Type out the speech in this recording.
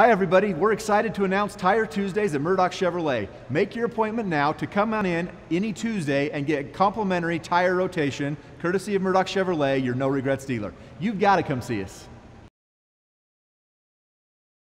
Hi, everybody. We're excited to announce Tire Tuesdays at Murdock Chevrolet. Make your appointment now to come on in any Tuesday and get complimentary tire rotation courtesy of Murdock Chevrolet, your no regrets dealer. You've got to come see us.